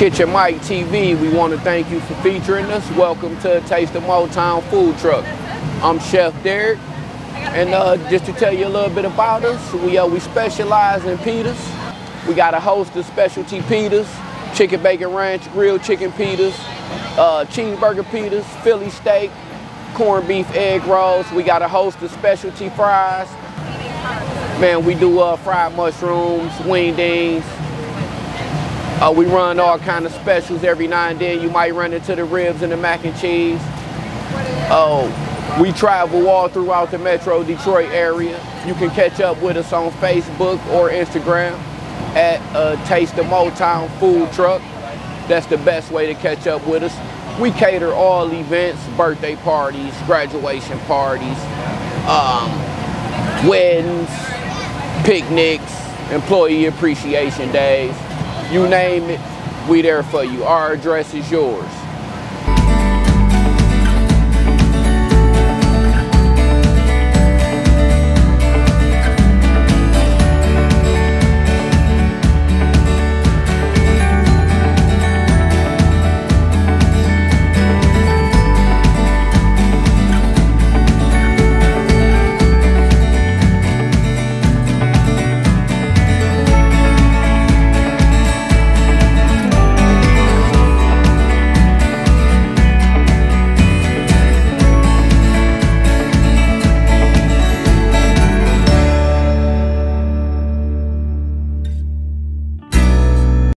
Kitchen Mic TV, we want to thank you for featuring us. Welcome to Taste of Motown Food Truck. I'm Chef Derek, and uh, just to tell you a little bit about us, we uh, we specialize in pitas. We got a host of specialty pitas, chicken bacon ranch, grilled chicken pitas, uh, cheeseburger pitas, Philly steak, corned beef egg rolls. We got a host of specialty fries. Man, we do uh, fried mushrooms, wingdings. Uh, we run all kind of specials every now and then. You might run into the ribs and the mac and cheese. Oh, we travel all throughout the Metro Detroit area. You can catch up with us on Facebook or Instagram at uh, Taste of Motown Food Truck. That's the best way to catch up with us. We cater all events, birthday parties, graduation parties, um, weddings, picnics, employee appreciation days. You name it, we there for you. Our address is yours.